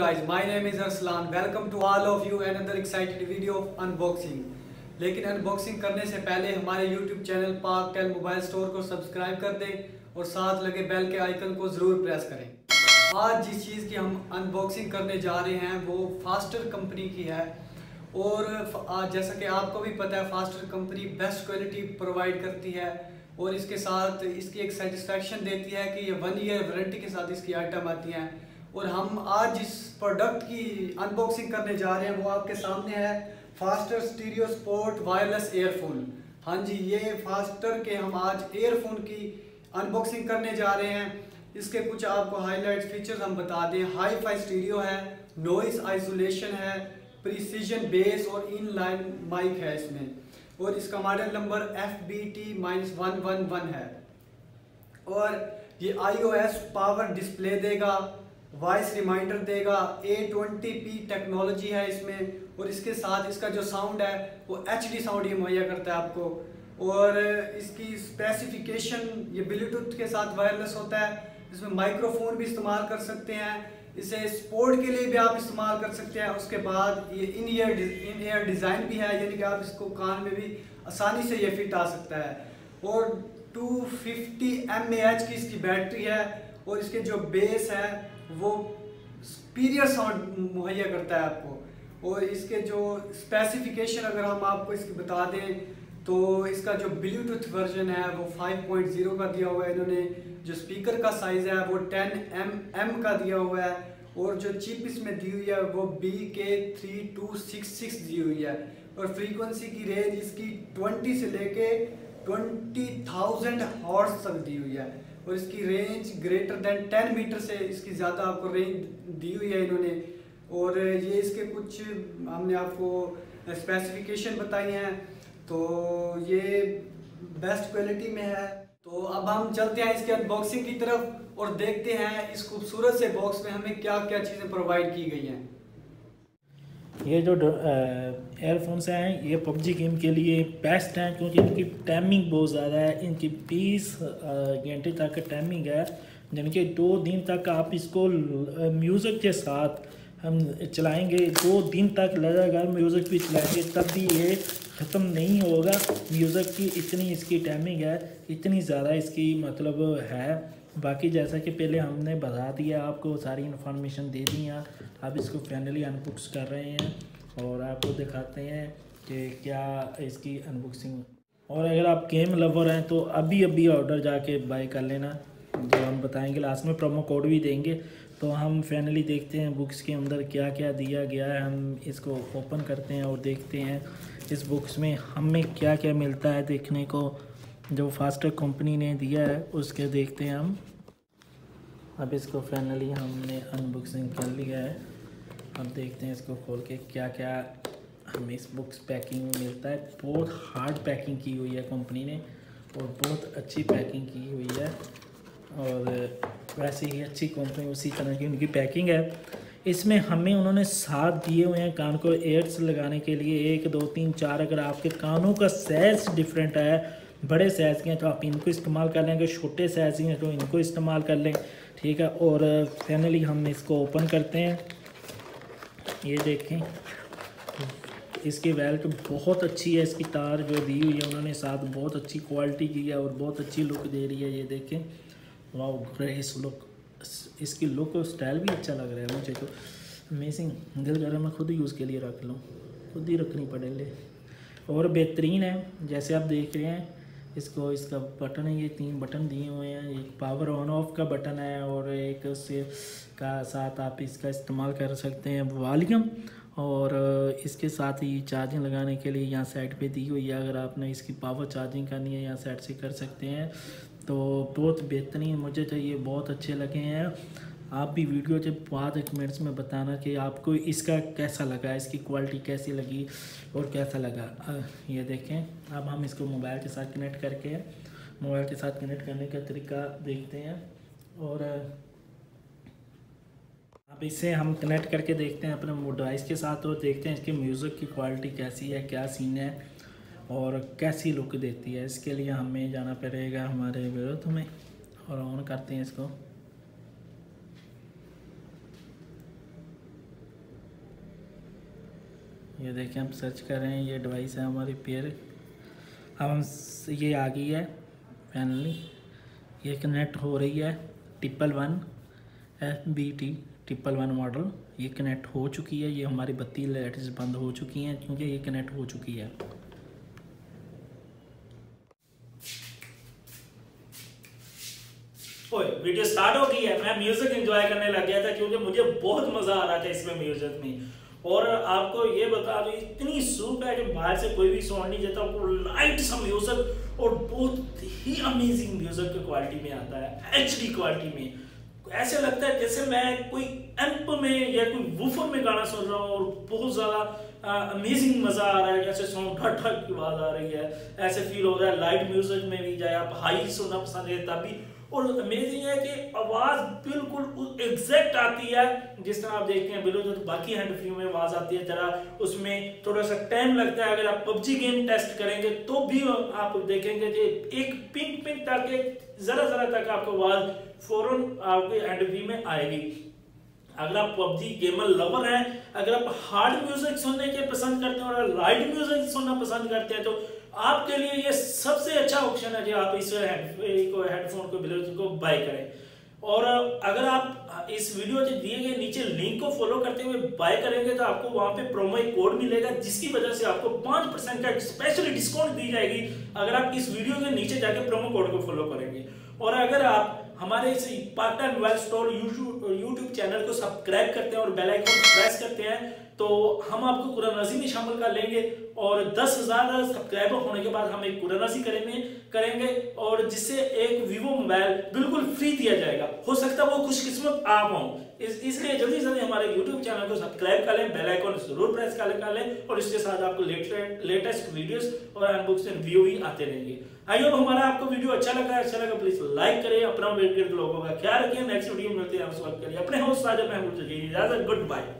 guys, my name is Arslan. Welcome to all of you another excited video of unboxing. लेकिन unboxing करने से पहले हमारे YouTube channel पाक टेल मोबाइल स्टोर को सब्सक्राइब कर दें और साथ लगे बेल के आइकन को ज़रूर प्रेस करें आज जिस चीज़ की हम अनबॉक्सिंग करने जा रहे हैं वो फास्टर कंपनी की है और जैसा कि आपको भी पता है Faster company best quality provide करती है और इसके साथ इसकी एक सेटिस्फेक्शन देती है कि ये वन ईयर वारंटी के साथ इसकी आइटम आती हैं और हम आज जिस प्रोडक्ट की अनबॉक्सिंग करने जा रहे हैं। वो आपके सामने है Faster stereo sport wireless earphone हाँ जी, ये फास्टर के हम आज एयरफोन की अनबॉक्सिंग करने जा रहे हैं। इसके कुछ आपको हाईलाइट फीचर्स हम बता दें। हाई फाई स्टीरियो है नॉइस आइसोलेशन है प्रिसीजन बेस और इन लाइन माइक है इसमें। और इसका model number F B T minus one one one है। और ये I O S power display देगा। वॉइस रिमाइंडर देगा ए ट्वेंटी पी टेक्नोलॉजी है इसमें, और इसके साथ इसका जो साउंड है, वो एच डी साउंड ही मुहैया करता है आपको। और इसकी स्पेसिफिकेशन ये ब्लूटूथ के साथ वायरलेस होता है। इसमें माइक्रोफोन भी इस्तेमाल कर सकते हैं। इसे स्पोर्ट के लिए भी आप इस्तेमाल कर सकते हैं। उसके बाद ये in ear in ear design भी है, यानी कि आप इसको कान में भी आसानी से ये फिट आ सकता है। और 250 फिफ्टी की इसकी बैटरी है, और इसके जो बेस है वो सुपीरियर साउंड मुहैया करता है आपको। और इसके जो स्पेसिफिकेशन अगर हम आपको इसकी बता दें तो इसका जो ब्लूटूथ वर्जन है, वो 5.0 का दिया हुआ है इन्होंने। जो स्पीकर का साइज़ है, वो 10 एम एम का दिया हुआ है। और जो चिप इसमें दी हुई है, वो B K three two six six दी हुई है। और फ्रीक्वेंसी की रेंज इसकी 20 से लेके ट्वेंटी थाउज़ेंड हॉर्स तक दी हुई है। और इसकी range greater than ten metre से इसकी ज़्यादा आपको रेंज दी हुई है इन्होंने। और ये इसके कुछ, हमने आपको स्पेसिफिकेशन बताई हैं। तो ये बेस्ट क्वालिटी में है। तो अब हम चलते हैं इसके अनबॉक्सिंग की तरफ़ और देखते हैं इस खूबसूरत से बॉक्स में हमें क्या क्या चीज़ें प्रोवाइड की गई हैं। ये जो एयरफोन्स हैं, ये पबजी गेम के लिए बेस्ट हैं, क्योंकि इनकी टाइमिंग बहुत ज़्यादा है। इनकी बीस घंटे तक टाइमिंग है यानी कि दो दिन तक आप इसको म्यूज़िक के साथ हम चलाएँगे, दो दिन तक लगातार म्यूज़िक भी चलाएँगे, तब भी ये ख़त्म नहीं होगा। म्यूज़िक की इतनी इसकी टाइमिंग है, इतनी ज़्यादा इसकी मतलब है। बाकी जैसा कि पहले हमने बता दिया, आपको सारी इन्फॉर्मेशन दे दी हैं। आप इसको फाइनली अनबुक्स कर रहे हैं और आपको दिखाते हैं कि क्या इसकी अनबुक्सिंग और अगर आप गेम लवर हैं तो अभी अभी ऑर्डर जाके बाय कर लेना। जो हम बताएँगे लास्ट में प्रोमो कोड भी देंगे। तो हम फाइनली देखते हैं बुक्स के अंदर क्या क्या दिया गया है। हम इसको ओपन करते हैं और देखते हैं, इस बुक्स में हमें क्या क्या मिलता है देखने को। जो फास्टर कंपनी ने दिया है, उसके देखते हैं हम। अब इसको फाइनली हमने अनबॉक्सिंग कर लिया है। अब देखते हैं इसको खोल के क्या क्या हमें इस बुक्स पैकिंग में मिलता है। बहुत हार्ड पैकिंग की हुई है कंपनी ने और बहुत अच्छी पैकिंग की हुई है। और वैसे ही अच्छी कंपनी उसी तरह की उनकी पैकिंग है। इसमें हमें उन्होंने साथ दिए हुए हैं कान को एयर्स लगाने के लिए। एक, दो, तीन, चार, अगर आपके कानों का साइज़ डिफरेंट है बड़े साइज़ के हैं तो आप इनको इस्तेमाल कर लेंगे छोटे साइज़ के हैं तो इनको इस्तेमाल कर लें, ठीक है? और फाइनली हम इसको ओपन करते हैं। ये देखें, इसकी वेल्ट बहुत अच्छी है। इसकी तार जो दी हुई है, उन्होंने साथ बहुत अच्छी क्वालिटी की है और बहुत अच्छी लुक दे रही है। ये देखें वाह ग्रेस लुक इसकी लुक और स्टाइल भी अच्छा लग रहा है मुझे तो। अमेजिंग दिल कर रहा है, मैं खुद ही यूज़ के लिए रख लूँ, खुद ही रखनी पड़ेगी। और बेहतरीन है, जैसे आप देख रहे हैं इसको, इसका बटन है, ये तीन बटन दिए हुए हैं। एक पावर ऑन ऑफ़ का बटन है और एक से का साथ आप इसका इस्तेमाल कर सकते हैं वॉल्यूम और इसके साथ ही चार्जिंग लगाने के लिए यहाँ साइड पे दी हुई है। अगर आपने इसकी पावर चार्जिंग करनी है, यहाँ साइड से कर सकते हैं। तो बहुत बेहतरीन मुझे तो ये बहुत अच्छे लगे हैं। आप भी वीडियो के बाद कमेंट्स में बताना कि आपको इसका कैसा लगा, इसकी क्वालिटी कैसी लगी और कैसा लगा। ये देखें, अब हम इसको मोबाइल के साथ कनेक्ट करके, मोबाइल के साथ कनेक्ट करने का तरीका देखते हैं और अब इसे हम कनेक्ट करके देखते हैं अपने डिवाइस के साथ और देखते हैं इसके म्यूज़िक की क्वालिटी कैसी है, क्या सीन है और कैसी लुक देती है। इसके लिए हमें जाना पड़ेगा हमारे विरोध में और ऑन करते हैं इसको। ये देखें हम सर्च कर रहे हैं, ये डिवाइस है हमारी पेयर अब हम ये आ गई है फाइनली ये कनेक्ट हो रही है triple one F B T triple one model ये कनेक्ट हो चुकी है, ये हमारी बत्ती लाइट्स बंद हो चुकी हैं, क्योंकि ये कनेक्ट हो चुकी है। वीडियो स्टार्ट हो गई है। मैं म्यूज़िक एंजॉय करने लग गया था, क्योंकि मुझे बहुत मज़ा आ रहा था इसमें म्यूज़िक में। और आपको ये बता दो, इतनी सूट है कि बाहर से कोई भी साउंड नहीं देता आपको लाइट सा म्यूज़िक और बहुत ही अमेजिंग म्यूज़िक की क्वालिटी में आता है एच क्वालिटी में। ऐसे लगता है जैसे मैं कोई एम्प में या कोई वूफर में गाना सुन रहा हूँ और बहुत ज़्यादा अमेजिंग मज़ा आ रहा है जैसे सॉन्ग ठक ठक की आवाज़ आ रही है, ऐसे फील हो रहा है लाइट म्यूज़िक में भी जाए, आप हाई सुनना पसंद है तभी और अमेजिंग है कि आवाज़ बिल्कुल एग्जैक्ट आती है। जिस तरह आप देखते हैं बिल्कुल तो बाकी हैंड फ्री में आवाज़ आती है, जरा उसमें थोड़ा सा टाइम लगता है। अगर आप पबजी गेम टेस्ट करेंगे तो भी आप देखेंगे कि एक पिंक पिंक तक ज़रा ज़रा तक आपको आवाज़ फ़ौरन आपके हैंड फ्री में आएगी। अगर आप पबजी गेमर लवर हैं, अगर आप हार्ड म्यूज़िक सुनने के पसंद करते हैं और लाइट म्यूज़िक सुनना पसंद करते हैं तो आपके लिए ये सबसे अच्छा ऑप्शन है कि आप इस हेडफोन को ब्लूटूथ को बाय करें। और अगर आप इस वीडियो के दिए गए नीचे लिंक को फॉलो करते हुए बाय करेंगे तो आपको वहाँ पे प्रोमो कोड मिलेगा, जिसकी वजह से आपको पाँच परसेंट का स्पेशली डिस्काउंट दी जाएगी, अगर आप इस वीडियो के नीचे जाके प्रोमो कोड को फॉलो करेंगे। और अगर आप हमारे इस partner mobile store YouTube channel को सब्सक्राइब करते हैं और बेल प्रेस करते हैं तो हम आपको कुरानाजी में शामिल कर लेंगे और दस हज़ार सब्सक्राइबर होने के बाद हम एक कुरानाजी करेंगे करेंगे और जिससे एक वीवो मोबाइल बिल्कुल फ्री दिया जाएगा। हो सकता है वो खुशकिस्मत आप हों। इस, इसलिए जल्दी जल्दी हमारे यूट्यूब चैनल को सब्सक्राइब कर लें बेल आइकन ज़रूर प्रेस कर लें और इसके साथ आपको लेटेस्ट लेटेस्ट वीडियोस और एंड व्यू भी आते रहेंगे। आई होप हमारा आपको वीडियो अच्छा लगा अच्छा लगा प्लीज़ लाइक करें अपना वेट करके लोगों का ख्याल रखें। नेक्स्ट वीडियो मिलते हैं। उस वक्त के लिए अपने होस्ट साजर महमूद इजाज़त। Good bye